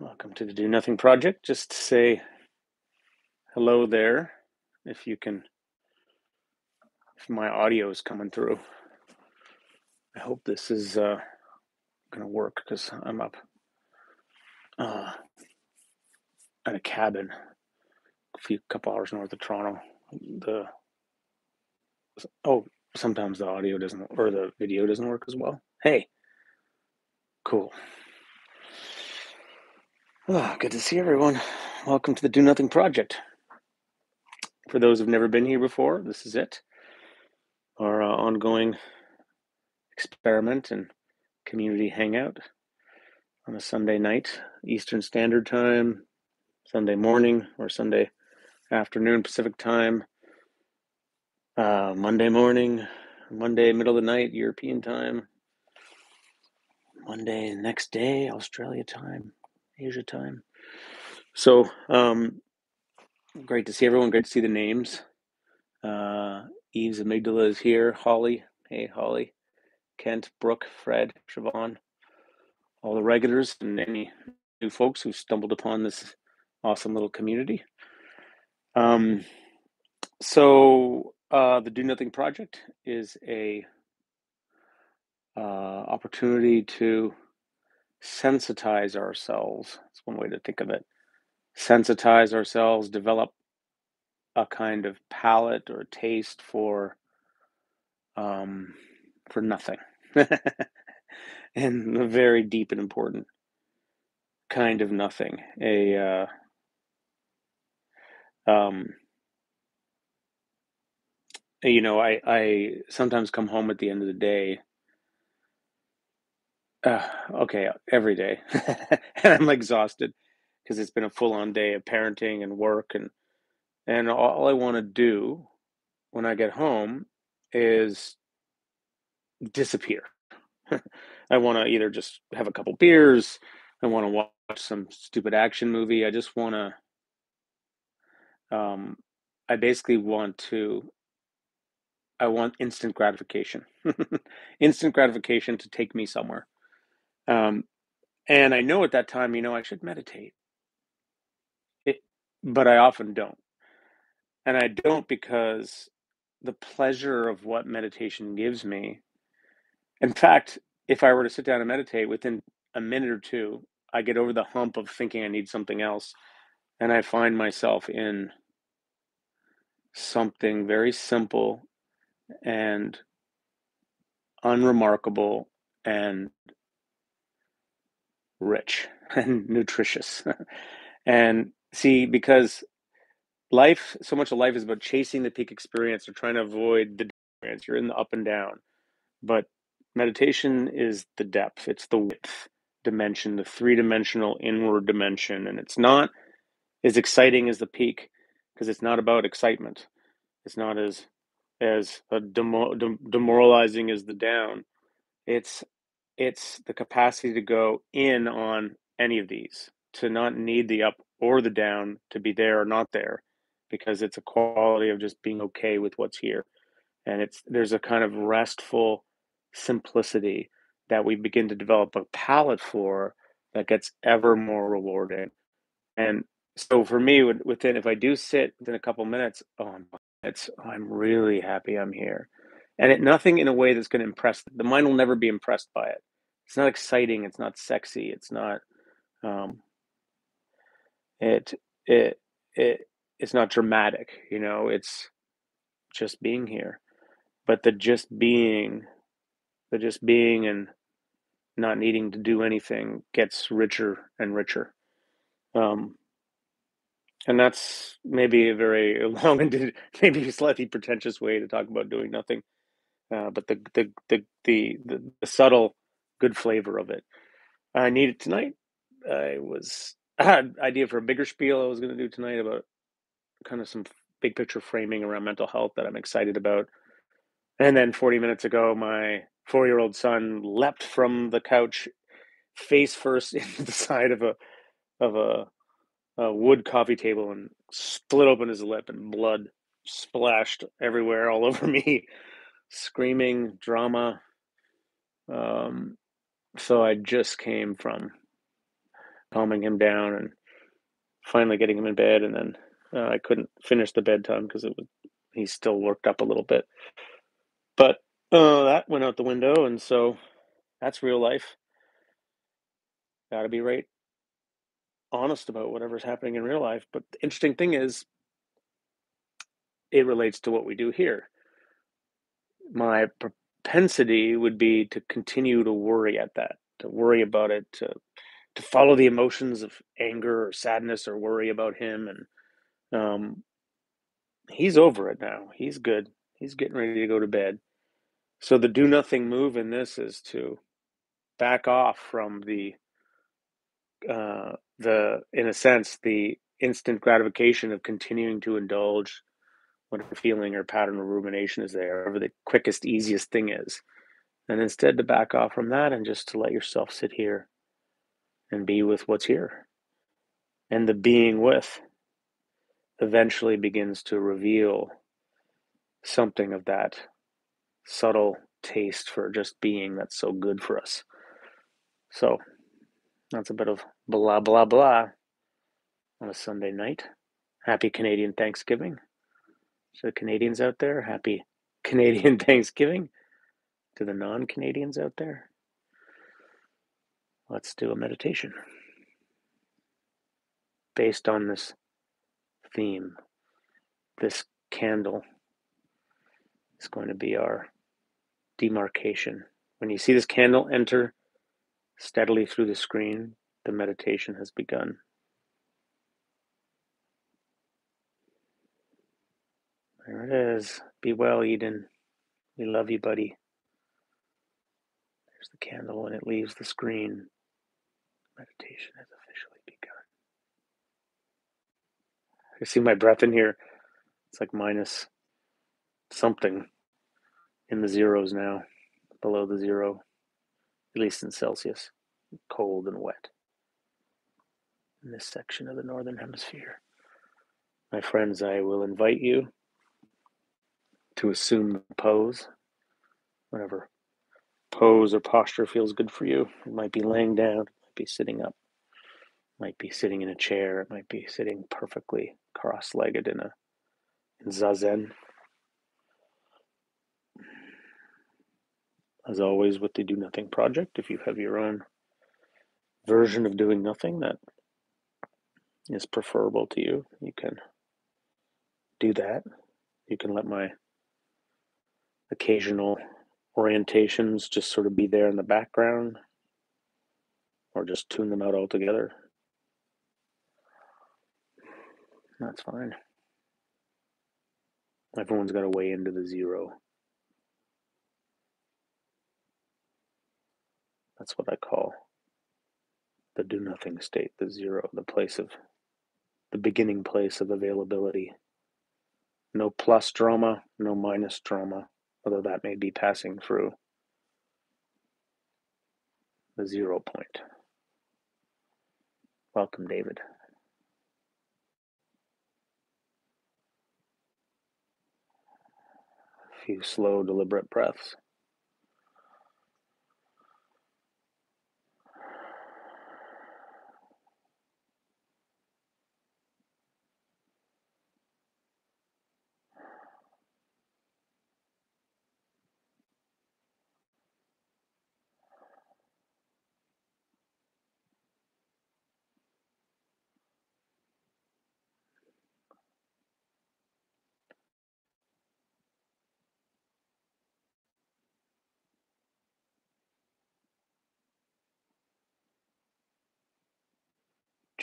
Welcome to the Do Nothing Project. Just to say hello there, if you can, if my audio is coming through. I hope this is uh, going to work because I'm up uh, at a cabin a few couple hours north of Toronto. The oh, sometimes the audio doesn't or the video doesn't work as well. Hey, cool. Oh, good to see everyone. Welcome to the Do Nothing Project. For those who've never been here before, this is it. Our uh, ongoing experiment and community hangout on a Sunday night, Eastern Standard Time, Sunday morning or Sunday afternoon Pacific Time, uh, Monday morning, Monday middle of the night European time, Monday next day Australia time. Asia time. So um, great to see everyone. Great to see the names. Uh, Eve's Amygdala is here. Holly, hey Holly, Kent, Brooke, Fred, Siobhan, all the regulars, and any new folks who stumbled upon this awesome little community. Um, so uh, the Do Nothing Project is a uh, opportunity to sensitize ourselves. That's one way to think of it. Sensitize ourselves, develop a kind of palate or taste for um, for nothing, and very deep and important kind of nothing. A uh, um, you know, I I sometimes come home at the end of the day uh, okay, every day. and I'm exhausted because it's been a full-on day of parenting and work and and all I want to do when I get home is disappear. I want to either just have a couple beers, I want to watch some stupid action movie. I just want to um I basically want to I want instant gratification. instant gratification to take me somewhere. Um, and I know at that time, you know, I should meditate. It, but I often don't. And I don't because the pleasure of what meditation gives me. In fact, if I were to sit down and meditate within a minute or two, I get over the hump of thinking I need something else. And I find myself in something very simple and unremarkable and rich and nutritious. and see, because life, so much of life is about chasing the peak experience or trying to avoid the experience. You're in the up and down. But meditation is the depth, it's the width dimension, the three dimensional inward dimension. And it's not as exciting as the peak because it's not about excitement. It's not as as uh, demo, demoralizing as the down. It's it's the capacity to go in on any of these, to not need the up or the down to be there or not there, because it's a quality of just being okay with what's here. And it's there's a kind of restful simplicity that we begin to develop a palate for that gets ever more rewarding. And so for me, within if I do sit within a couple minutes, oh, it's I'm really happy I'm here and it nothing in a way that's going to impress the mind will never be impressed by it. It's not exciting it's not sexy it's not um it it it it's not dramatic you know it's just being here. But the just being the just being and not needing to do anything gets richer and richer. Um and that's maybe a very long and maybe slightly pretentious way to talk about doing nothing uh, but the the, the the the the subtle good flavor of it. I need it tonight. I was I had idea for a bigger spiel I was going to do tonight about kind of some big picture framing around mental health that I'm excited about. And then 40 minutes ago, my four year old son leapt from the couch, face first into the side of a of a, a wood coffee table and split open his lip, and blood splashed everywhere all over me screaming drama. Um, so I just came from calming him down and finally getting him in bed. And then uh, I couldn't finish the bedtime because it was he still worked up a little bit. But uh, that went out the window, and so that's real life. Got to be right honest about whatever's happening in real life. But the interesting thing is, it relates to what we do here. My propensity would be to continue to worry at that, to worry about it, to to follow the emotions of anger or sadness or worry about him and um, he's over it now. He's good. He's getting ready to go to bed. So the do nothing move in this is to back off from the uh, the in a sense the instant gratification of continuing to indulge whatever feeling or pattern of rumination is there, whatever the quickest, easiest thing is. And instead to back off from that and just to let yourself sit here and be with what's here. And the being with eventually begins to reveal something of that subtle taste for just being that's so good for us. So that's a bit of blah, blah, blah on a Sunday night. Happy Canadian Thanksgiving. The Canadians out there, happy Canadian Thanksgiving. To the non Canadians out there, let's do a meditation based on this theme. This candle is going to be our demarcation. When you see this candle enter steadily through the screen, the meditation has begun. There it is. Be well, Eden. We love you, buddy. There's the candle and it leaves the screen. Meditation has officially begun. I see my breath in here. It's like minus something in the zeros now, below the zero, at least in Celsius. Cold and wet in this section of the Northern Hemisphere. My friends, I will invite you to assume the pose, whatever pose or posture feels good for you. It might be laying down, it might be sitting up, it might be sitting in a chair, it might be sitting perfectly cross-legged in a in zazen. As always with the Do Nothing Project, if you have your own version of doing nothing that is preferable to you, you can do that. You can let my occasional orientations just sort of be there in the background or just tune them out altogether. That's fine. Everyone's got to weigh into the zero. That's what I call the do nothing state, the zero, the place of the beginning place of availability. No plus drama, no minus drama, although that may be passing through the zero point. Welcome, David. A few slow, deliberate breaths.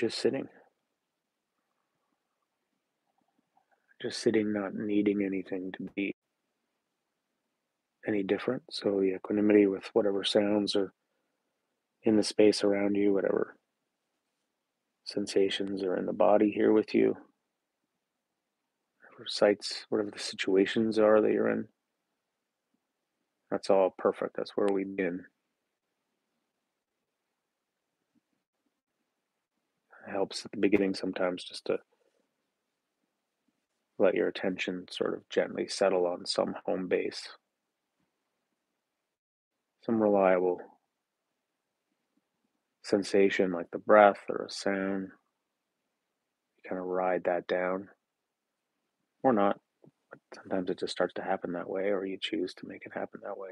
Just sitting. Just sitting, not needing anything to be any different. So the equanimity with whatever sounds are in the space around you, whatever sensations are in the body here with you, whatever sights, whatever the situations are that you're in. That's all perfect. That's where we begin. Helps at the beginning sometimes just to let your attention sort of gently settle on some home base, some reliable sensation like the breath or a sound. You kind of ride that down or not. Sometimes it just starts to happen that way, or you choose to make it happen that way.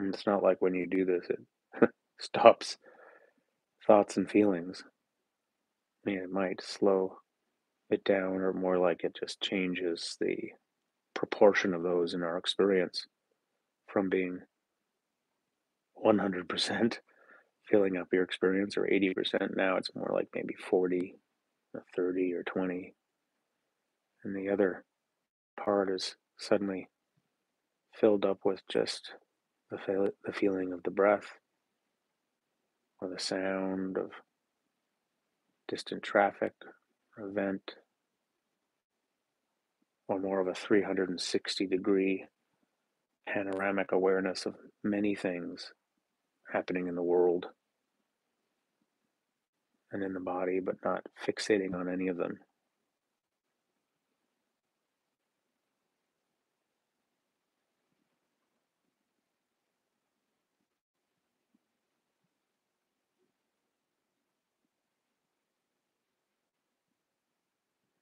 And it's not like when you do this, it stops thoughts and feelings. I mean, it might slow it down, or more like it just changes the proportion of those in our experience from being 100% filling up your experience or 80%. Now it's more like maybe 40 or 30 or 20. And the other part is suddenly filled up with just the, the feeling of the breath or the sound of distant traffic or event or more of a 360 degree panoramic awareness of many things happening in the world and in the body, but not fixating on any of them.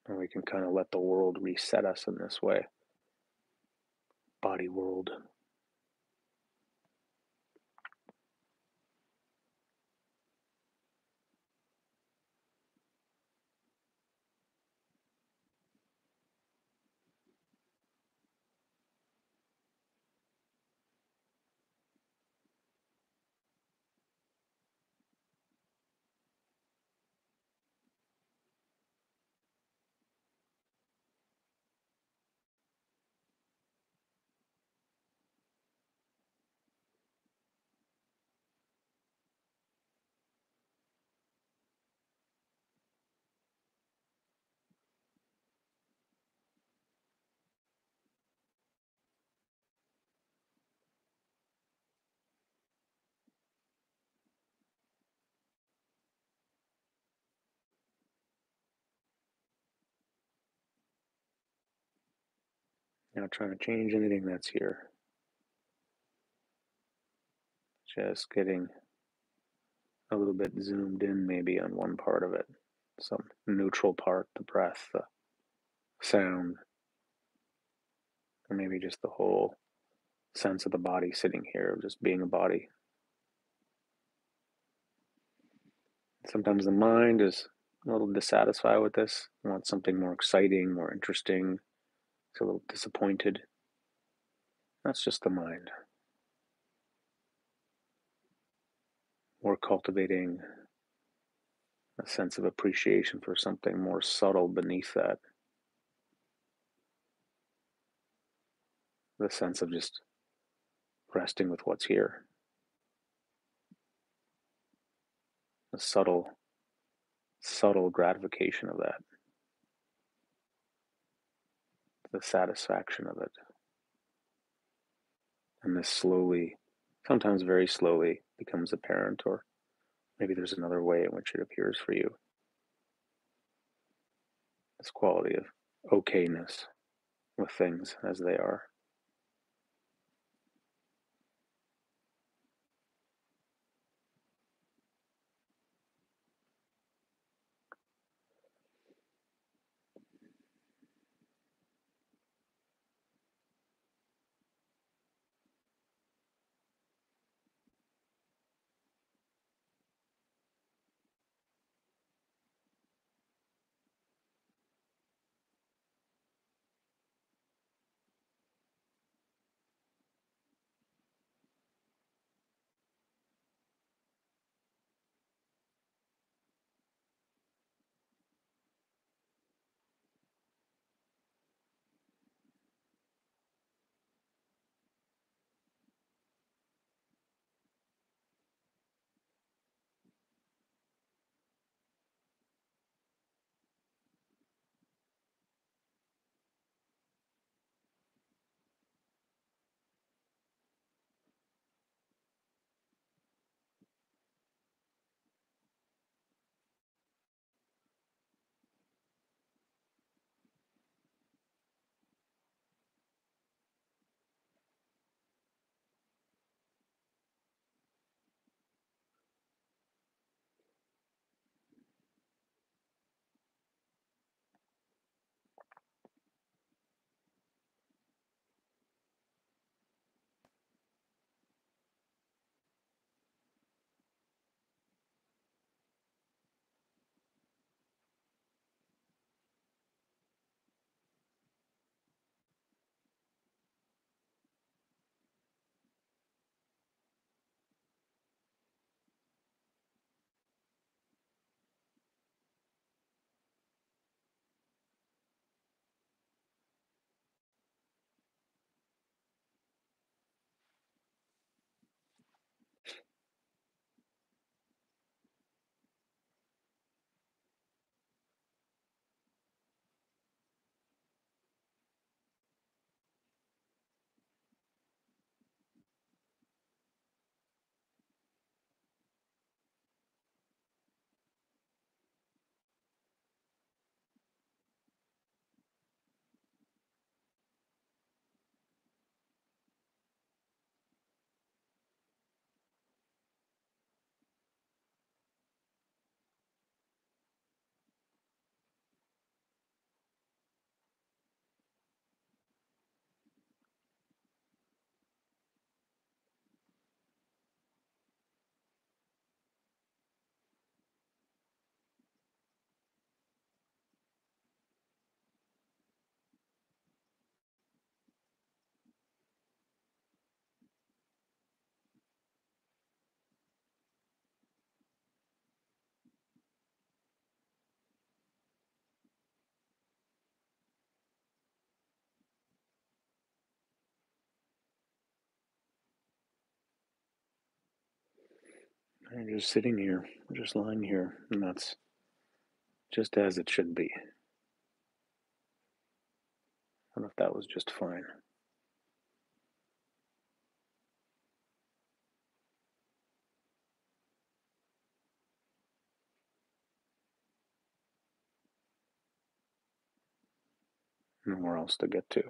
And we can kind of let the world reset us in this way. Body world. Not trying to change anything that's here. Just getting a little bit zoomed in maybe on one part of it. Some neutral part, the breath, the sound, or maybe just the whole sense of the body sitting here, of just being a body. Sometimes the mind is a little dissatisfied with this, wants something more exciting, more interesting, a little disappointed. That's just the mind. We're cultivating a sense of appreciation for something more subtle beneath that. The sense of just resting with what's here. The subtle, subtle gratification of that. The satisfaction of it. And this slowly, sometimes very slowly, becomes apparent, or maybe there's another way in which it appears for you. This quality of okayness with things as they are. And you're just sitting here, just lying here, and that's just as it should be. Know if that was just fine. Nowhere else to get to.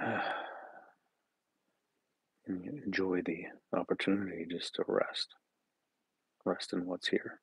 and enjoy the opportunity just to rest. Rest in what's here.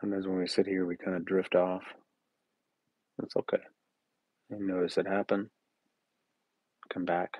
Sometimes when we sit here, we kind of drift off. That's okay. You notice it happen. Come back.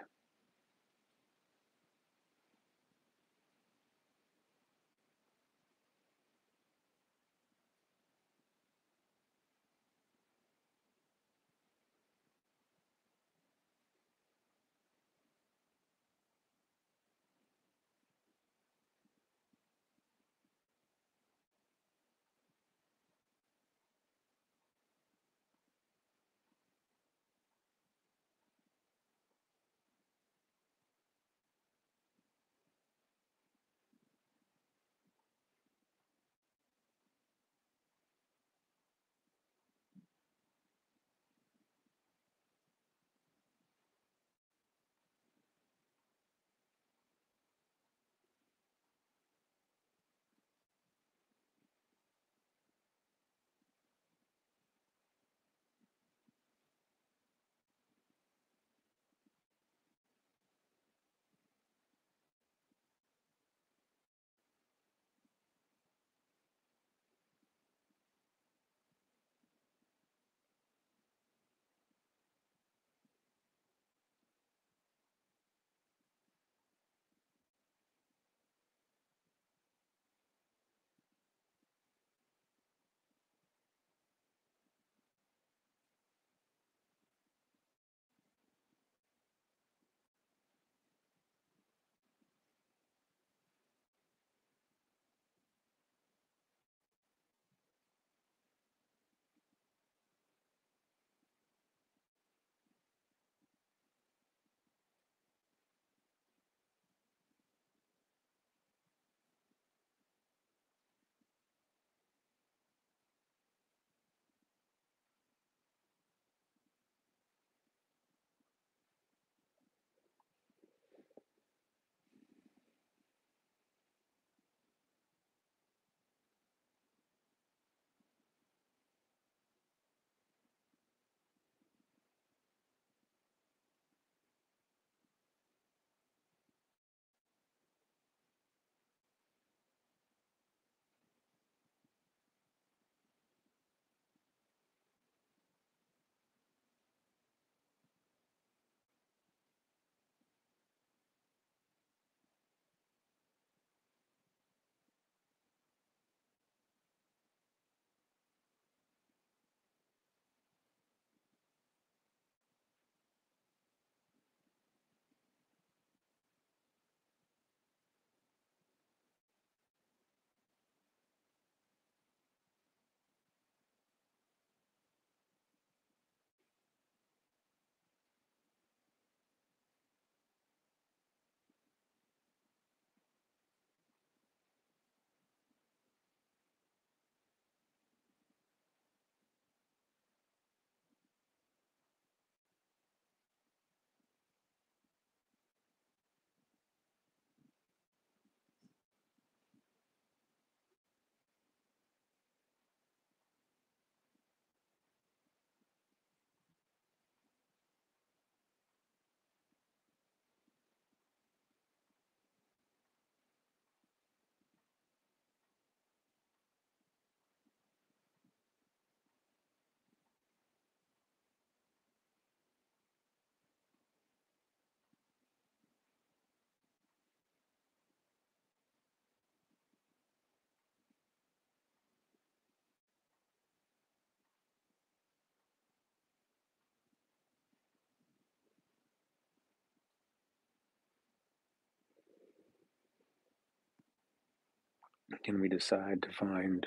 Can we decide to find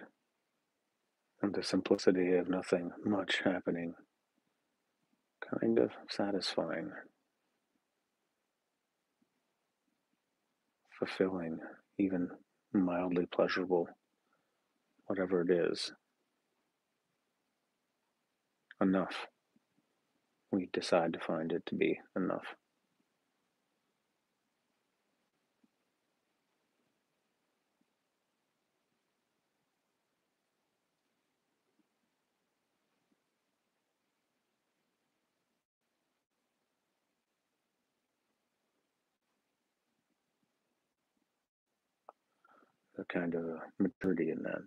the simplicity of nothing much happening kind of satisfying, fulfilling, even mildly pleasurable, whatever it is, enough. We decide to find it to be enough. A kind of maturity in that.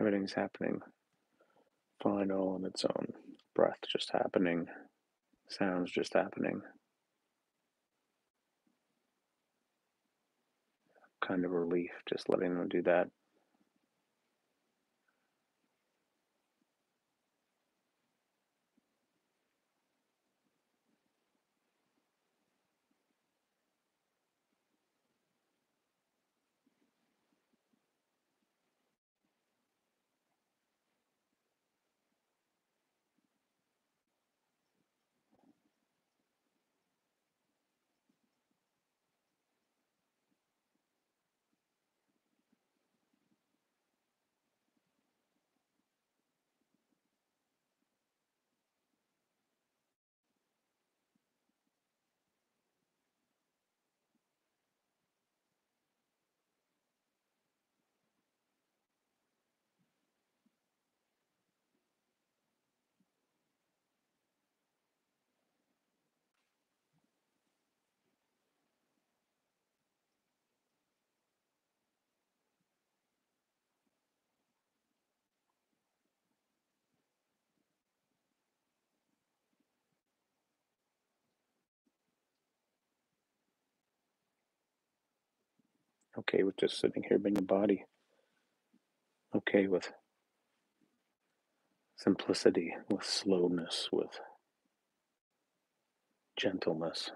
Everything's happening fine all on its own. Breath just happening, sounds just happening. Kind of relief, just letting them do that. Okay with just sitting here being a body. Okay with simplicity, with slowness, with gentleness.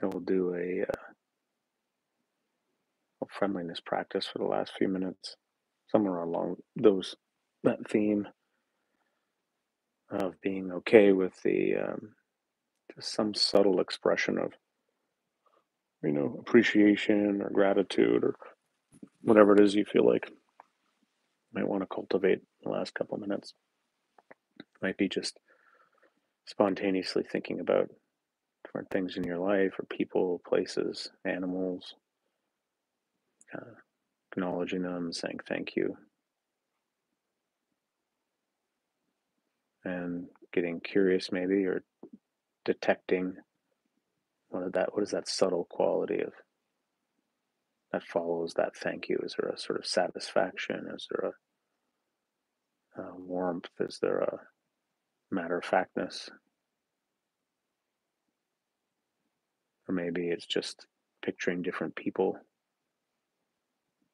Then we'll do a, uh, a friendliness practice for the last few minutes, somewhere along those that theme of being okay with the um, just some subtle expression of you know appreciation or gratitude or whatever it is you feel like you might want to cultivate the last couple minutes. Might be just spontaneously thinking about different things in your life or people, places, animals, of acknowledging them, saying thank you, and getting curious maybe or detecting what is that what is that subtle quality of that follows that thank you? Is there a sort of satisfaction? Is there a, a warmth? Is there a matter of factness? Or maybe it's just picturing different people,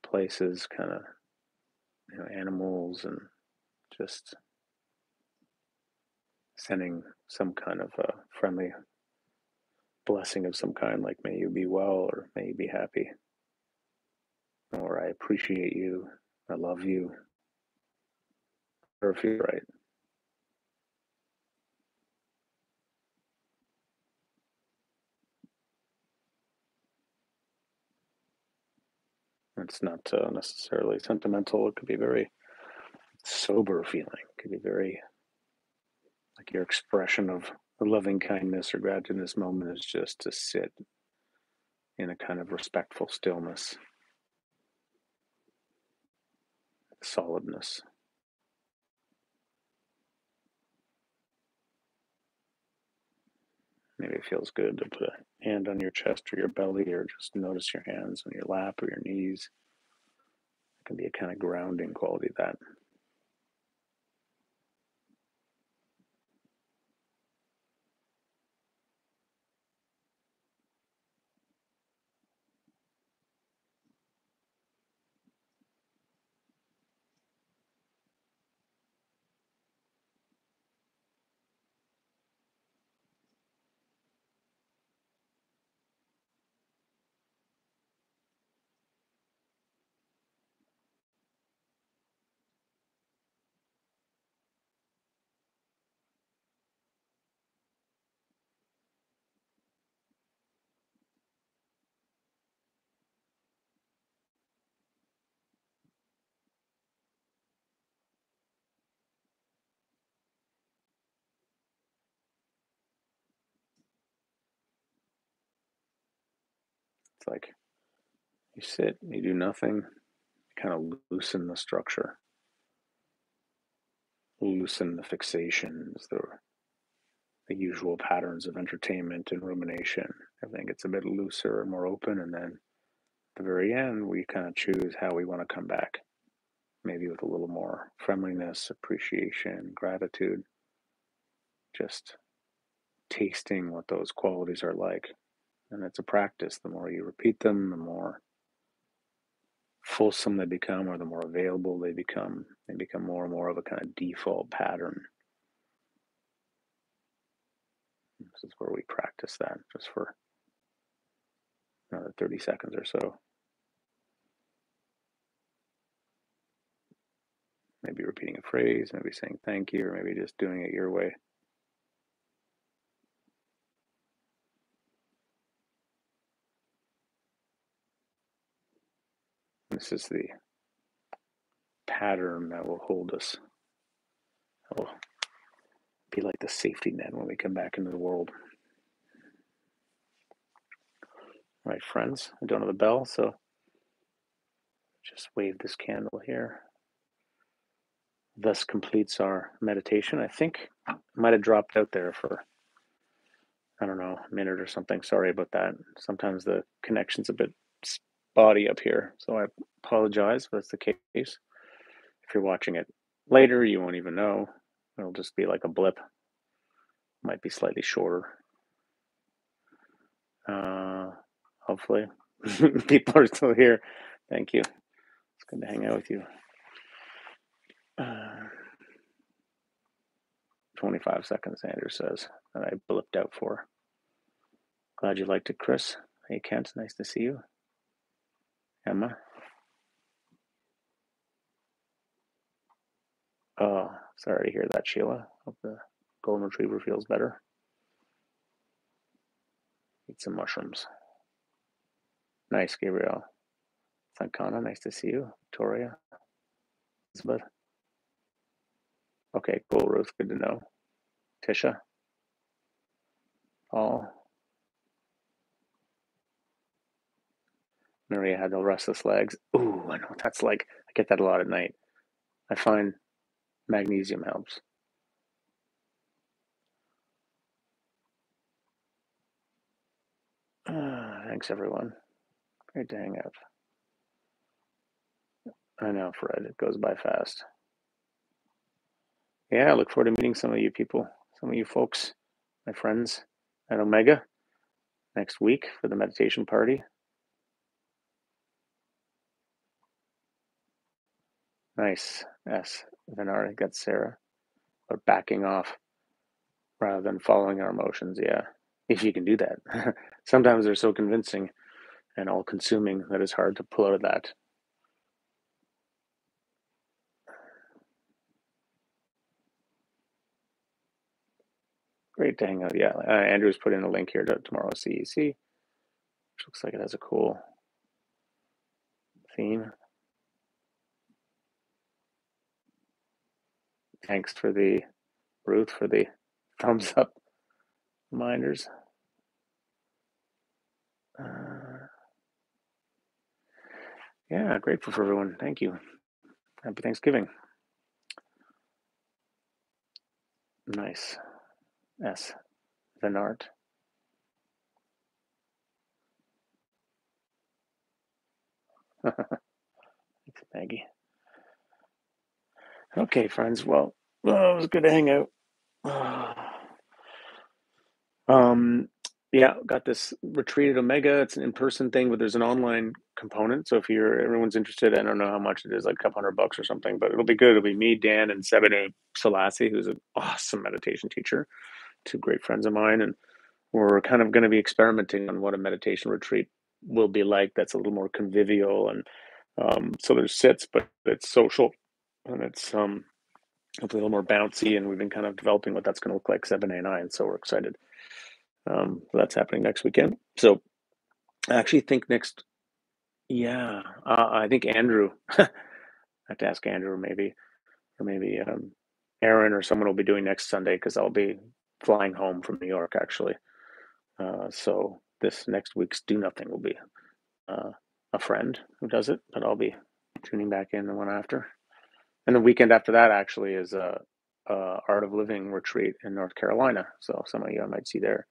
places, kind of, you know, animals, and just sending some kind of a friendly blessing of some kind, like may you be well or may you be happy, or I appreciate you, I love you, or feel right. It's not uh, necessarily sentimental. It could be very sober feeling. It could be very like your expression of loving kindness or gratitude in this moment is just to sit in a kind of respectful stillness, solidness. Maybe it feels good to put a hand on your chest or your belly, or just notice your hands on your lap or your knees. It can be a kind of grounding quality that. Like you sit, you do nothing, kind of loosen the structure, loosen the fixations, the, the usual patterns of entertainment and rumination. Everything gets a bit looser and more open, and then at the very end, we kind of choose how we want to come back, maybe with a little more friendliness, appreciation, gratitude, just tasting what those qualities are like. And it's a practice. The more you repeat them, the more fulsome they become or the more available they become. They become more and more of a kind of default pattern. This is where we practice that just for another 30 seconds or so. Maybe repeating a phrase, maybe saying thank you, or maybe just doing it your way. This is the pattern that will hold us. That will be like the safety net when we come back into the world. All right, friends, I don't have a bell, so just wave this candle here. Thus completes our meditation. I think I might have dropped out there for, I don't know, a minute or something. Sorry about that. Sometimes the connection's a bit spotty up here, so I apologize if that's the case. If you're watching it later, you won't even know. It'll just be like a blip. Might be slightly shorter. Uh, hopefully, People are still here. Thank you. It's good to hang out with you. Uh, 25 seconds, Andrew says, that I blipped out for. Glad you liked it, Chris. Hey, Kent, nice to see you. Oh, sorry to hear that, Sheila. Hope the golden retriever feels better. Eat some mushrooms. Nice, Gabriel. Sankana, nice to see you. Victoria. Elizabeth. Okay, cool, Ruth. Good to know. Tisha. Paul. Maria had the restless legs. Ooh, I know that's like I get that a lot at night. I find magnesium helps. Uh, thanks, everyone. Great to hang out. I know, Fred. It goes by fast. Yeah, I look forward to meeting some of you people, some of you folks, my friends at Omega next week for the meditation party. Nice. Yes. Venari got Sarah. But backing off rather than following our emotions. Yeah. If you can do that. Sometimes they're so convincing and all consuming that it's hard to pull out of that. Great to hang out. Yeah. Uh, Andrew's put in a link here to tomorrow's CEC, which looks like it has a cool theme. Thanks for the Ruth for the thumbs up reminders. Uh, yeah, grateful for everyone. Thank you. Happy Thanksgiving. Nice. S. Venart. Thanks, Maggie. Okay, friends. Well, well, it was good to hang out. Um, yeah, got this retreat at Omega. It's an in-person thing, but there's an online component. So if you're everyone's interested, I don't know how much it is, like a couple hundred bucks or something, but it'll be good. It'll be me, Dan, and Sebene Selassie, who's an awesome meditation teacher, two great friends of mine, and we're kind of going to be experimenting on what a meditation retreat will be like. That's a little more convivial, and um, so there's sits, but it's social, and it's um, hopefully a little more bouncy. And we've been kind of developing what that's going to look like, seven, eight, nine. So we're excited. Um, that's happening next weekend. So I actually think next, yeah, uh, I think Andrew. I have to ask Andrew, maybe, or maybe um, Aaron or someone will be doing next Sunday because I'll be flying home from New York actually. Uh, so this next week's do nothing will be uh, a friend who does it, but I'll be tuning back in the one after. And the weekend after that actually is a, a Art of Living retreat in North Carolina. So some of you I might see there.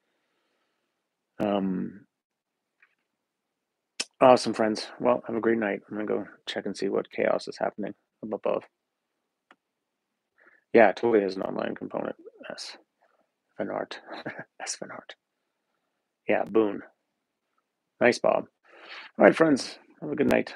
Um, awesome, friends. Well, have a great night. I'm to go check and see what chaos is happening up above. Yeah, totally has an online component. S. Fanart. S. Fanart. Yeah, Boone. Nice, Bob. All right, friends. Have a good night.